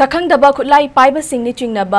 सखंदब खुलाई पाब सिंह चिंगनाब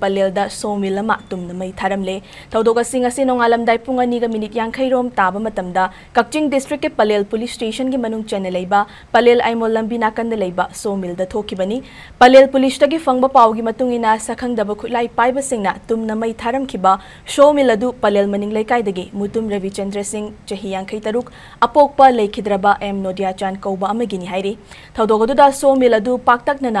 पलल सोमिल तुम मई थारमें थोदी नोलम पुंग निखईरोम ताब कक्चिंग डिस्ट्रिक के पलल पुलिस स्टेशन की मनु चेने पलल ऐमोल लंबी नाकल सोमिल पलल पुलिस फंग पागी सखंदब खुलाई पाब सिंह तुम मई थारम सोमिल पलल मनिंग लेकाय मुतुम रविचंद्र सिंह चाही तरुक अपोप लेखिद्रब एम नोदिया चान कौब सोमिल पाकना